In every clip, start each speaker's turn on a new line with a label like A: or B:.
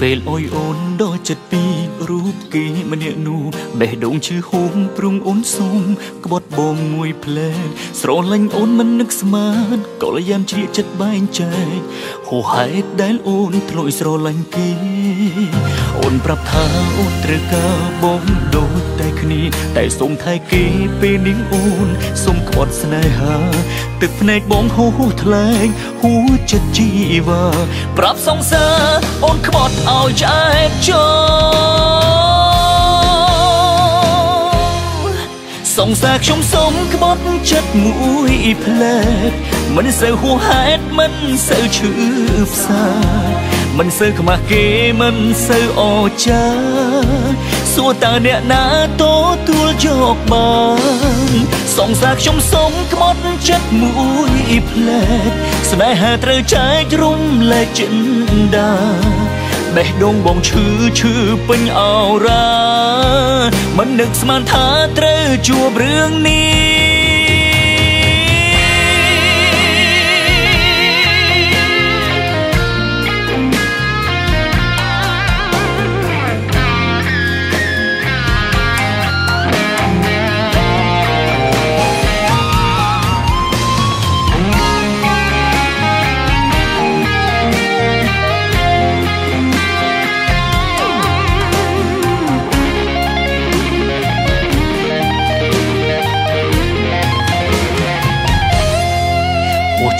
A: ពេលអុយអូនដល់ចិត្តពីរូបគេម្នាក់នោះបេះដូងឈឺហូមព្រុងអូនសុំក្បត់បងមួយផ្លែស្រឡាញ់អូនមិននឹកស្មានក៏លយ៉ាំជ្រៀកចិត្តបែងចែកហូហេតុដែលអូនធ្លុយស្រឡាញ់គេអូនប្រាប់ថាអូនត្រូវការបងដូចតែគ្នា តែសុំថែគេពេលនេះអូនសុំក្បត់ស្នេហា ទឹកភ្នែកបងហូរថ្លែងហួចិត្តជីវ៉ាប្រាប់សង្សារអូនក្បត់ឲ្យឆ្អែតចូលសង្សារខ្ញុំសុំក្បត់ចិត្តមួយផ្លែកមិនសូវហួហេតុមិនសូវឈឺផ្សាមិនសូវខ្មាស់គេមិនសូវអចាសួរតើអ្នកណាតទួលយកបាន សង្សារខ្ញុំសុំក្បត់ចិត្តមួយផ្លែកស្នេហាត្រូវចែករំលែកចិនដាបេះដូងបងឈឺឈឺពេញអរ៉ាមិននឹកស្មានថាត្រូវជួបរឿងនេះ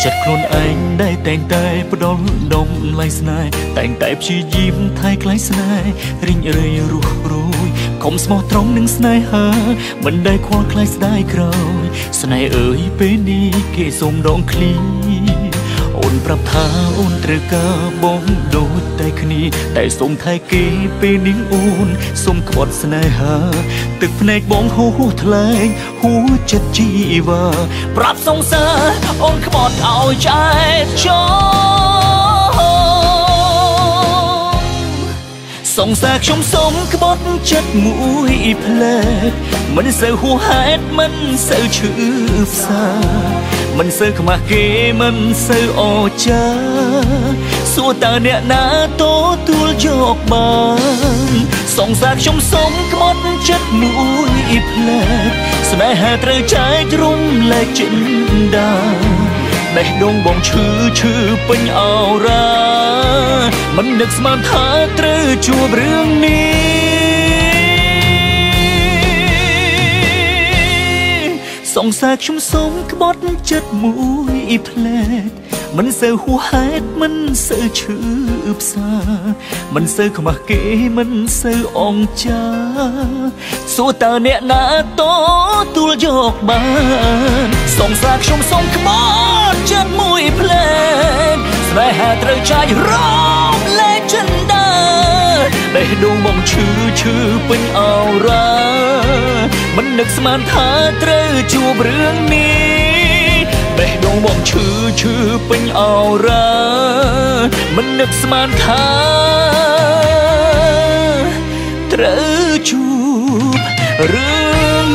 A: ចិត្តខ្លួនឯងដែលតែងតែផ្ដល់ដុំឡៃស្នេហ៍តែងតែព្យាយាមថែក្លាយស្នេហ៍រិញរៃរស់រួយកុំស្មោះត្រង់នឹងស្នេហាមិនដែលខ្វល់ខ្លាចស្ដាយក្រោយស្នេហ៍អើយពេលនេះគេសុំដងឃ្លីអូ នប្រាប់ថាអូនត្រូវការបងដូចតែគ្នាតែសុំថែគេពេលនេះអូនសុំក្បត់ស្នេហា ទឹកភ្នែកបងហូរថ្លែងហួចិត្តជីវ៉ាប្រាប់សង្សារអូនក្បត់ឲ្យចែកចូលសង្សារខ្ញុំសុំក្បត់ចិត្តមួយផ្លែកមិនសូវហួហេតុមិនសូវឈឺផ្សា មិនសូវខ្មាស់គេមិនសូវអចាសួរតើអ្នកណាតទួលយកបានសង្សារខ្ញុំសុំក្បត់ចិត្តមួយផ្លែកស្នេហាត្រូវចែករំលែកចិនដាបេះដូងបងឈឺឈឺពេញអរ៉ាមិននឹកស្មានថាត្រូវជួបរឿងនេះ សង្សារខ្ញុំសូមក្បត់ចិត្តមួយផ្លែកមិនសូវហួហេតុមិនសូវឈឺផ្សា មិនសូវខ្មាស់គេមិនសូវអងចាសួរតើអ្នកណាតទួលយកបានសង្សារខ្ញុំសូមក្បត់ចិត្តមួយផ្លែកស្នេហាត្រូវចាយរំលែកចិនដាបេះដូងមកឈឺឈឺពេញអរ៉ា មិននឹកស្មានថាត្រូវជួបរឿងនេះបេះដូងមកឈឺឈឺពេញអរ៉ាមិននឹកស្មានថាត្រូវជួបរឿង